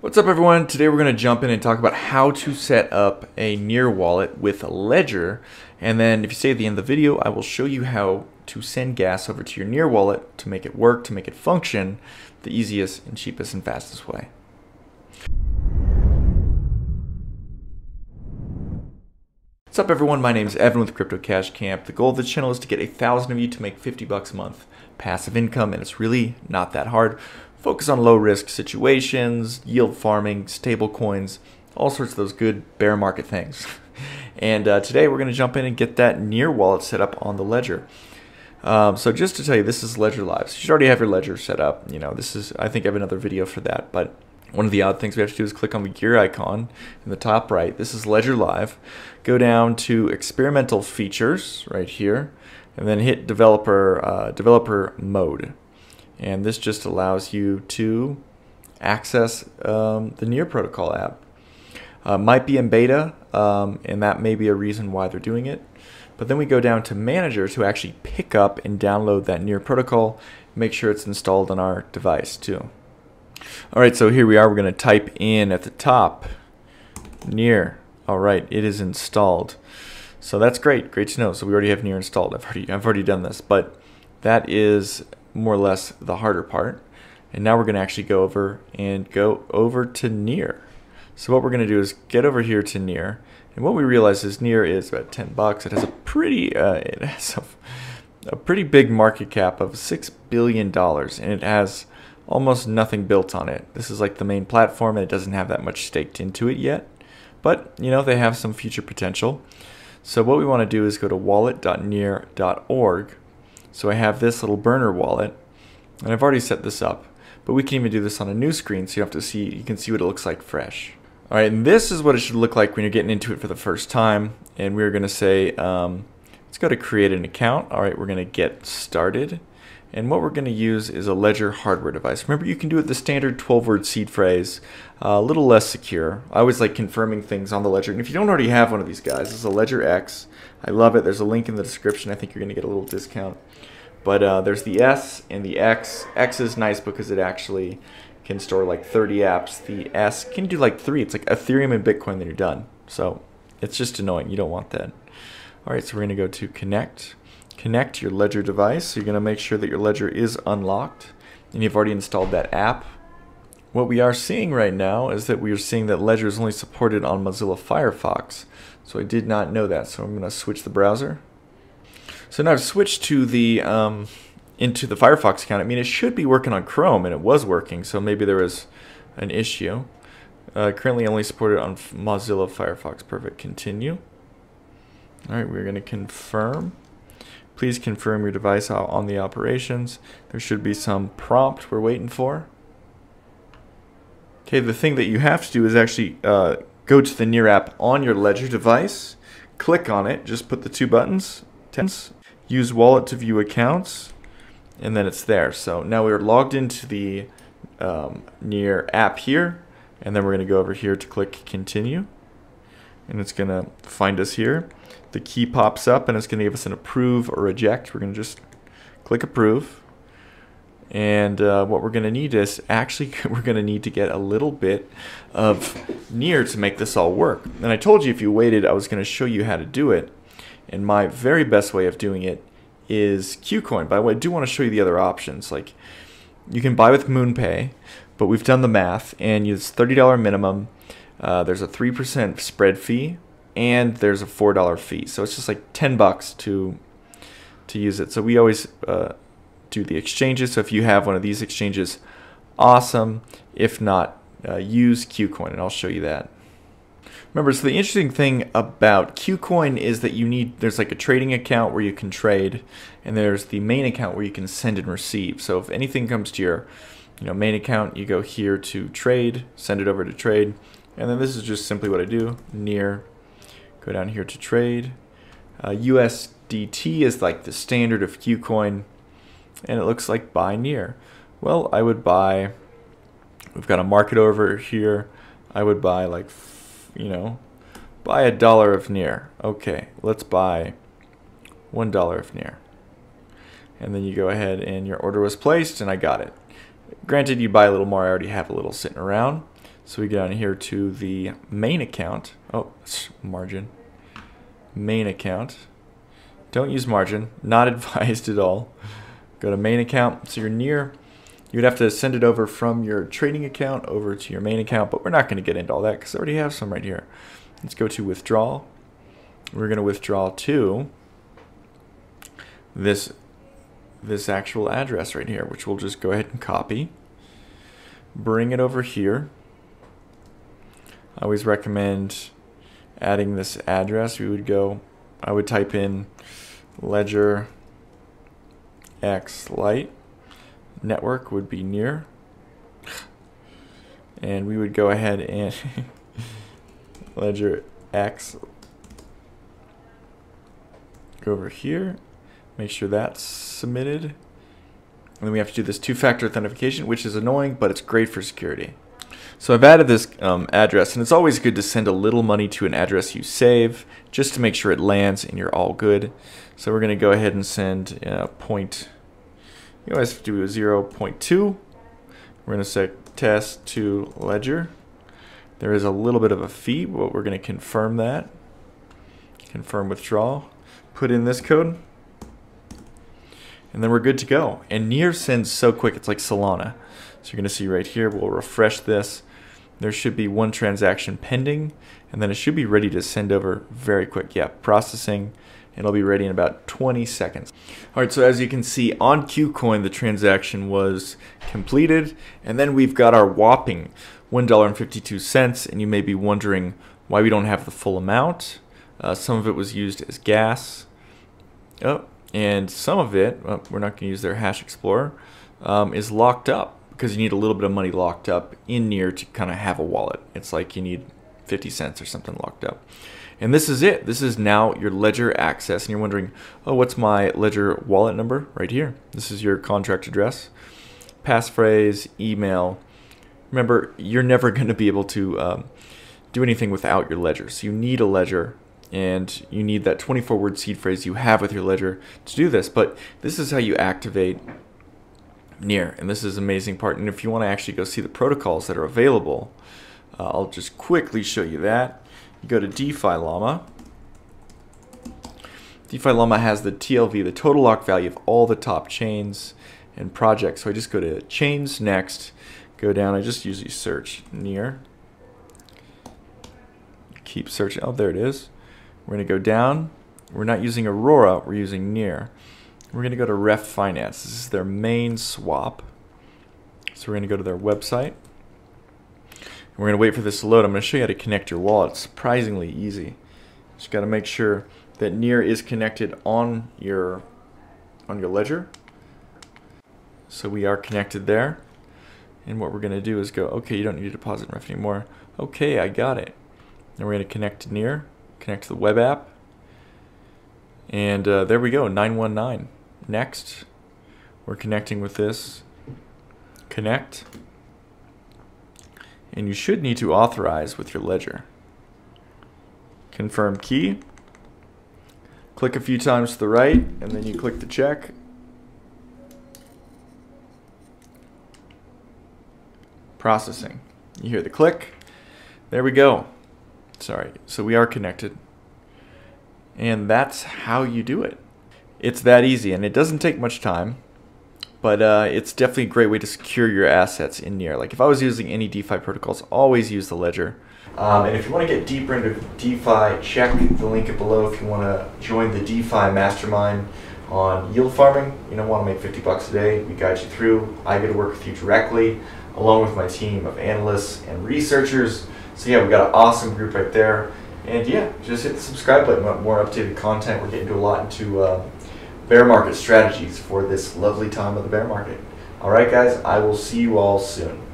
What's up everyone? Today we're going to jump in and talk about how to set up a Near wallet with a Ledger. And then if you stay at the end of the video, I will show you how to send gas over to your Near wallet to make it work, to make it function the easiest and cheapest and fastest way. What's up everyone? My name is Evan with Crypto Cash Camp. The goal of the channel is to get a thousand of you to make 50 bucks a month passive income and it's really not that hard. Focus on low risk situations, yield farming, stable coins, all sorts of those good bear market things. and uh, today we're going to jump in and get that Near wallet set up on the Ledger. Um, so just to tell you, this is Ledger Live. So you should already have your Ledger set up. You know, this is, I think I have another video for that. But one of the odd things we have to do is click on the gear icon in the top right. This is Ledger Live. Go down to experimental features right here, and then hit developer, uh, developer mode and this just allows you to access um, the Near Protocol app. Uh, might be in beta, um, and that may be a reason why they're doing it. But then we go down to Manager to actually pick up and download that Near Protocol, make sure it's installed on our device too. All right, so here we are. We're going to type in at the top Near. All right, it is installed. So that's great. Great to know. So we already have Near installed. I've already I've already done this, but that is more or less the harder part. And now we're going to actually go over and go over to near. So what we're going to do is get over here to near. And what we realize is near is about 10 bucks. It has a pretty, uh, it has a, a pretty big market cap of $6 billion. And it has almost nothing built on it. This is like the main platform and it doesn't have that much staked into it yet. But, you know, they have some future potential. So what we want to do is go to wallet.near.org so I have this little burner wallet, and I've already set this up, but we can even do this on a new screen so you have to see, you can see what it looks like fresh. All right, and this is what it should look like when you're getting into it for the first time. And we're gonna say, um, let's go to create an account. All right, we're gonna get started. And what we're going to use is a Ledger hardware device. Remember, you can do it the standard 12-word seed phrase, uh, a little less secure. I always like confirming things on the Ledger. And if you don't already have one of these guys, is a Ledger X. I love it. There's a link in the description. I think you're going to get a little discount. But uh, there's the S and the X. X is nice because it actually can store like 30 apps. The S can do like three. It's like Ethereum and Bitcoin, then you're done. So it's just annoying. You don't want that. All right, so we're going to go to connect. Connect your Ledger device. So you're going to make sure that your Ledger is unlocked and you've already installed that app. What we are seeing right now is that we are seeing that Ledger is only supported on Mozilla Firefox. So I did not know that. So I'm going to switch the browser. So now I've switched to the um, into the Firefox account. I mean, it should be working on Chrome, and it was working. So maybe there was an issue. Uh, currently only supported on Mozilla Firefox. Perfect. Continue. All right, we're going to confirm. Please confirm your device on the operations. There should be some prompt we're waiting for. Okay, the thing that you have to do is actually uh, go to the Near app on your Ledger device, click on it, just put the two buttons, tens, use wallet to view accounts, and then it's there. So now we're logged into the um, Near app here, and then we're going to go over here to click continue, and it's going to find us here. The key pops up, and it's going to give us an approve or reject. We're going to just click approve. And uh, what we're going to need is actually we're going to need to get a little bit of near to make this all work. And I told you if you waited, I was going to show you how to do it. And my very best way of doing it is KuCoin. By the way, I do want to show you the other options. Like you can buy with MoonPay, but we've done the math and it's $30 minimum. Uh, there's a 3% spread fee and there's a $4 fee. So it's just like 10 bucks to to use it. So we always uh, do the exchanges. So if you have one of these exchanges, awesome. If not, uh, use KuCoin, and I'll show you that. Remember, so the interesting thing about KuCoin is that you need, there's like a trading account where you can trade, and there's the main account where you can send and receive. So if anything comes to your you know, main account, you go here to trade, send it over to trade, and then this is just simply what I do, near, go down here to trade. Uh, USDT is like the standard of KuCoin, and it looks like buy near. Well, I would buy, we've got a market over here, I would buy like you know, buy a dollar of near. Okay, let's buy one dollar of near. And then you go ahead and your order was placed and I got it. Granted, you buy a little more, I already have a little sitting around. So we go down here to the main account. Oh, margin. Main account. Don't use margin. Not advised at all. Go to main account. So you're near. You'd have to send it over from your trading account over to your main account, but we're not going to get into all that because I already have some right here. Let's go to withdrawal. We're going to withdraw to this this actual address right here, which we'll just go ahead and copy. Bring it over here. I always recommend adding this address. We would go, I would type in ledger x light network would be near. And we would go ahead and ledger x go over here. Make sure that's submitted. And then we have to do this two-factor authentication which is annoying but it's great for security so I've added this um, address, and it's always good to send a little money to an address you save, just to make sure it lands and you're all good. So we're going to go ahead and send uh, point, you always have to do a 0 0.2. We're going to set test to ledger. There is a little bit of a fee, but we're going to confirm that. Confirm withdrawal. Put in this code. And then we're good to go. And Near sends so quick, it's like Solana. So you're going to see right here, we'll refresh this there should be one transaction pending, and then it should be ready to send over very quick. Yeah, processing, and it'll be ready in about 20 seconds. All right, so as you can see on KuCoin, the transaction was completed, and then we've got our whopping $1.52, and you may be wondering why we don't have the full amount. Uh, some of it was used as gas. Oh, and some of it, well, we're not going to use their hash explorer, um, is locked up because you need a little bit of money locked up in near to kind of have a wallet. It's like you need 50 cents or something locked up. And this is it. This is now your ledger access. And you're wondering, oh, what's my ledger wallet number? Right here. This is your contract address, passphrase, email. Remember, you're never going to be able to um, do anything without your ledger. So you need a ledger and you need that 24 word seed phrase you have with your ledger to do this. But this is how you activate near. And this is an amazing part. And if you want to actually go see the protocols that are available, uh, I'll just quickly show you that. You go to DeFi Llama. DeFi Llama has the TLV, the total lock value of all the top chains and projects. So I just go to chains next, go down. I just usually search near. Keep searching. Oh, there it is. We're going to go down. We're not using Aurora, we're using near. We're going to go to Ref Finance. This is their main swap. So we're going to go to their website. we're going to wait for this to load. I'm going to show you how to connect your wallet. It's surprisingly easy. Just got to make sure that Near is connected on your on your ledger. So we are connected there. And what we're going to do is go, okay, you don't need to deposit in Ref anymore. Okay, I got it. Then we're going to connect to Near, connect to the web app. And uh, there we go, 919. Next, we're connecting with this. Connect. And you should need to authorize with your ledger. Confirm key. Click a few times to the right, and then you click the check. Processing. You hear the click. There we go. Sorry. So we are connected. And that's how you do it. It's that easy, and it doesn't take much time, but uh, it's definitely a great way to secure your assets in Near. Like if I was using any DeFi protocols, always use the Ledger. Um, and if you want to get deeper into DeFi, check the link below if you want to join the DeFi mastermind on yield farming. You don't want to make 50 bucks a day. We guide you through. I get to work with you directly, along with my team of analysts and researchers. So yeah, we got an awesome group right there. And yeah, just hit the subscribe button. Want more updated content. We're getting to a lot into uh, bear market strategies for this lovely time of the bear market. All right, guys, I will see you all soon.